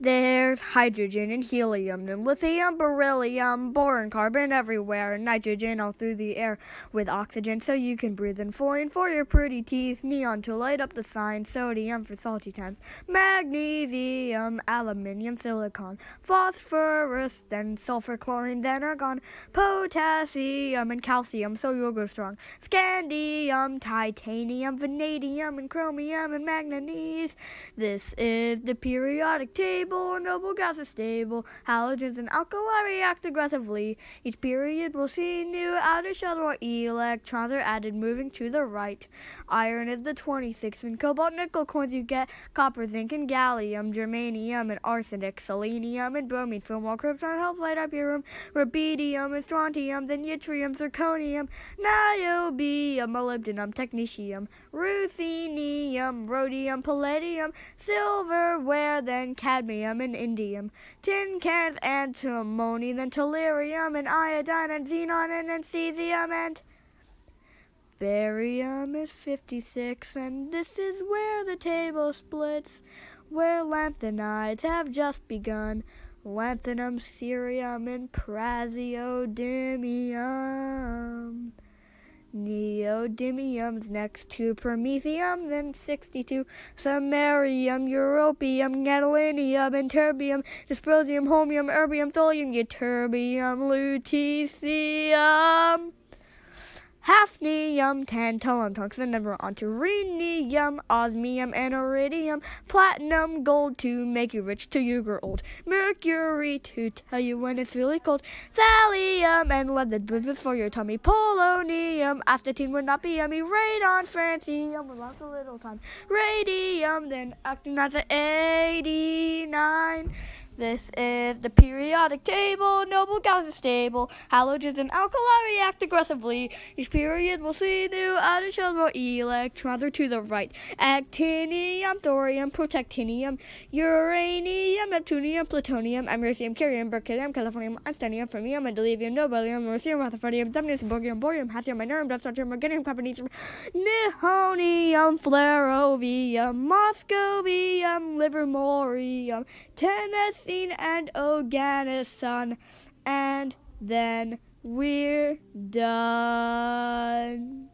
There's hydrogen and helium and lithium, beryllium, boron, carbon everywhere, and nitrogen all through the air with oxygen so you can breathe in fluorine for your pretty teeth, neon to light up the sign, sodium for salty times, magnesium, aluminium, silicon, phosphorus, then sulfur, chlorine, then argon, potassium and calcium so you'll go strong, scandium, titanium, vanadium, and chromium and manganese. This is the periodic table stable, noble gases stable, halogens and alkali react aggressively. Each period will see new outer shell or electrons are added, moving to the right. Iron is the 26th, and cobalt nickel coins you get copper, zinc, and gallium, germanium, and arsenic, selenium, and bromine. Krypton help light up your room. Rubidium and strontium, then yttrium, zirconium, niobium, molybdenum, technetium, ruthenium, rhodium, palladium, silverware, then cadmium and indium, tin cans antimony, then tellurium and iodine and xenon and cesium and barium is 56 and this is where the table splits where lanthanides have just begun lanthanum cerium and praseodymium Neodymium's next to promethium, then 62 samarium, europium, gadolinium, and terbium, dysprosium, holmium, erbium, thulium, ytterbium, lutetium hafnium, tantalum, tungsten, then we're on to rhenium, osmium, and iridium, platinum, gold to make you rich till you grow old, mercury to tell you when it's really cold, thallium, and lead that's good for your tummy, polonium, astatine would not be yummy, radon, francium, we lost a little time, radium, then actinium's 89. This is the periodic table. Noble gases stable. Halogens and alkali react aggressively. Each period will see new where electrons are to the right. Actinium, thorium, protactinium, uranium, neptunium, plutonium, americium, curium, berkelium, californium, einsteinium, fermium, mendelevium, nobelium, ruthenium, rutherfordium, dubnium, bogium, bohrium, hassium, meitnerium, darmstadtium, organium, copernicium, nihonium, flerovium, moscovium, livermorium, tennessine, and Oganesson, and then we're done.